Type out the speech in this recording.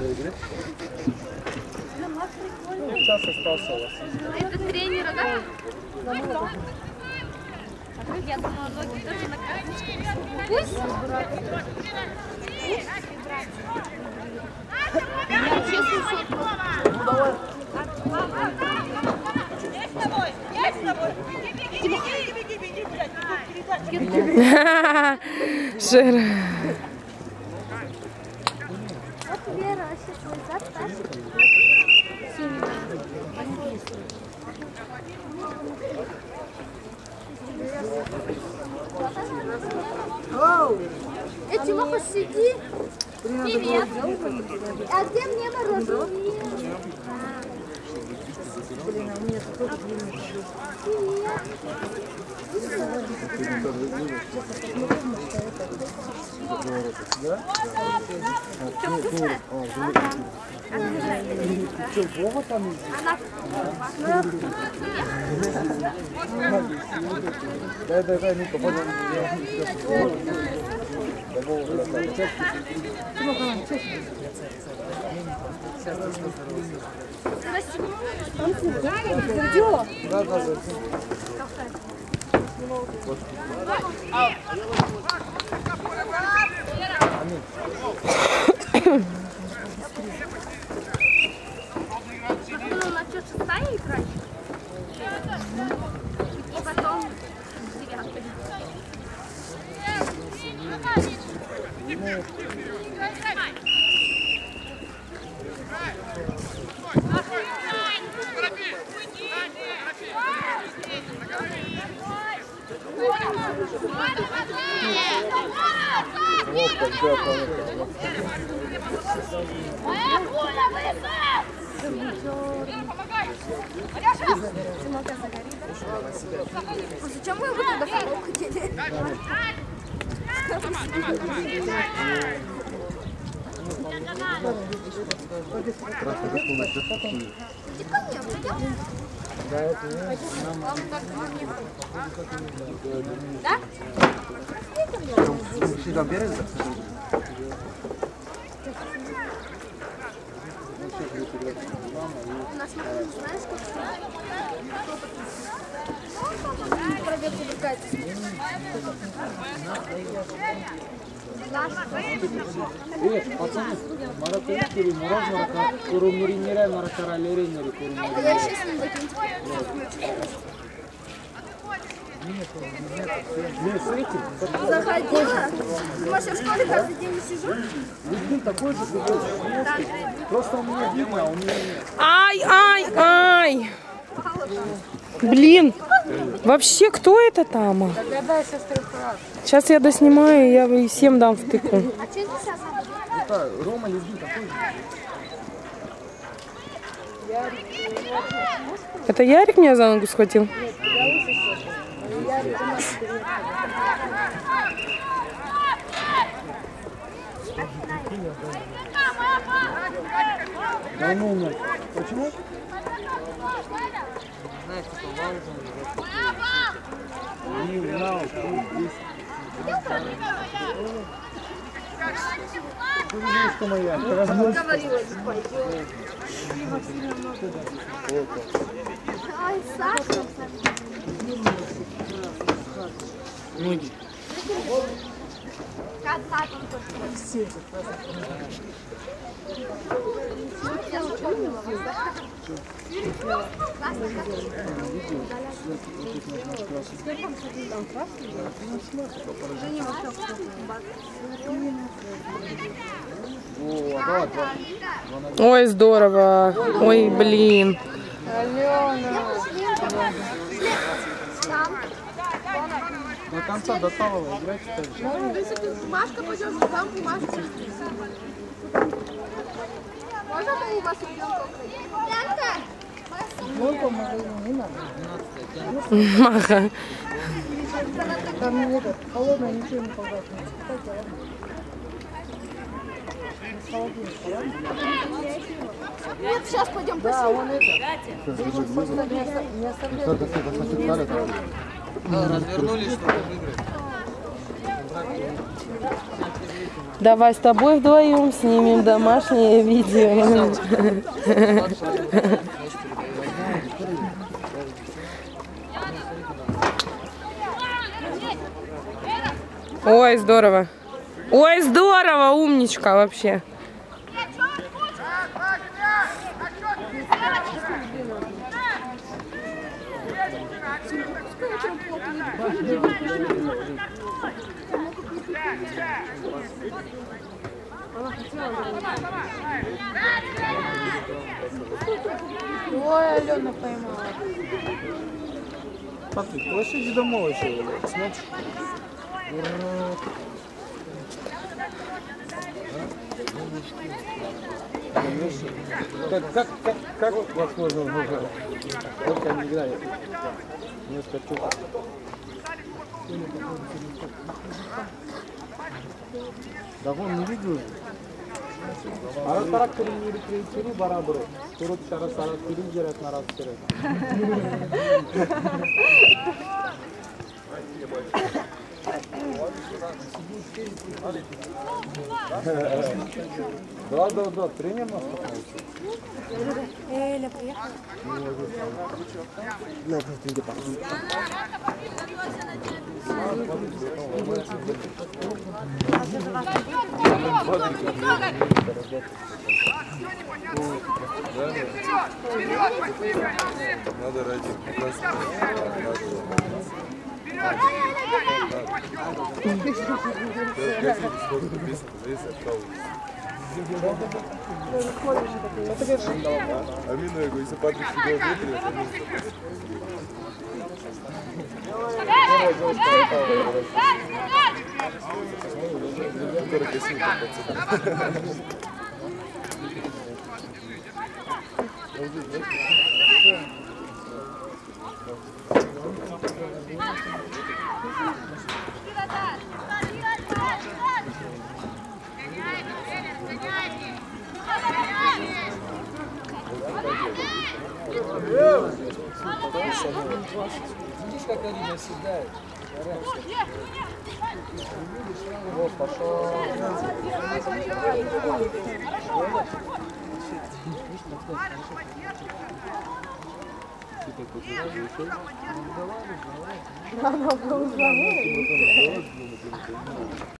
до игры. Час остался у вас. Это тренера, да? Я думала, ноги тоже на карточке. Пусть. Я честно сотку. Жира. Вот Вера вообще свой зад тащит. Э, Тимоха, сиди. Привет. А где мне мороженое? Что, плохо там? Дай, дай, дай, ну-ка, потом я сейчас. Дай Богу, блядь, так, Да, да, да. Ну, на что, шестая играть? И потом девятая. Вот, как бы, понял. Зачем мы его самого хотели? Берешь, да? У нас магазин, знаешь, как Э, пацаны, Марата Икери, Мураз Марака, Курумири Нирай, Маракара Лери Нири, Курумири. Я сейчас не докинь. Не, с этим, Заходила. Может, в школе каждый день сижу? Литвин такой же, как Просто у меня видно, а у меня нет. Ай, ай, ай. Блин, вообще кто это там? Сейчас я доснимаю, я и всем дам втыку. Рома. Это Ярик меня за ногу схватил? Почему? Не знал, здесь. Девушка моя, размылся. Ай, Саша. Ноги. Как так он тоже? Я запомнила вас, да? О, давай, два. Ой, здорово. Ой, блин. До конца до талого играть, что ли? Машка пойдет, там бумажку. Можно мы у вас ребенка Янка! Маха. Там нет, холодное ничего не погаснет. Нет, сейчас пойдем Да, посидим. он это. Ты не оста- Давай с тобой вдвоем снимем домашнее видео. Ой, здорово. Ой, здорово, умничка вообще. Ой, Алена поймала. Патрик, лошади домой еще, смотри. Как, как, как, как возможно нужно? Только никогда нет. Не скачу. Да вон не видел же. Ара тарак кырын юрик кiri барабыр. Туруп шара сара кiri жерет нарас керек. Да, да, да, тренер нас походу. Эля, приехала. Надо ради 15 Амина, если Патрик сидел внутри, это не Только сильно пацаны. Видишь, как они наседают? Вот, пошел.